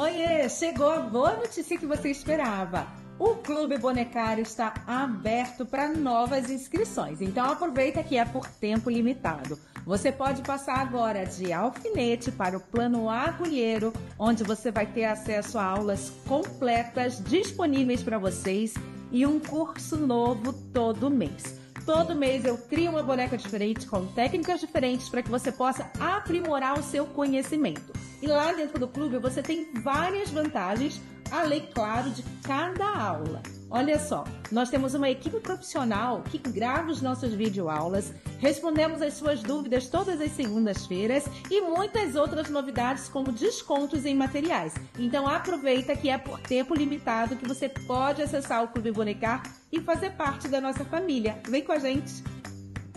Oiê, chegou a boa notícia que você esperava. O Clube Bonecário está aberto para novas inscrições, então aproveita que é por tempo limitado. Você pode passar agora de alfinete para o plano agulheiro, onde você vai ter acesso a aulas completas disponíveis para vocês e um curso novo todo mês. Todo mês eu crio uma boneca diferente com técnicas diferentes para que você possa aprimorar o seu conhecimento. E lá dentro do clube você tem várias vantagens, além, claro, de cada aula. Olha só, nós temos uma equipe profissional que grava os nossos videoaulas, respondemos as suas dúvidas todas as segundas-feiras e muitas outras novidades como descontos em materiais. Então aproveita que é por tempo limitado que você pode acessar o Clube Bonecar e fazer parte da nossa família. Vem com a gente!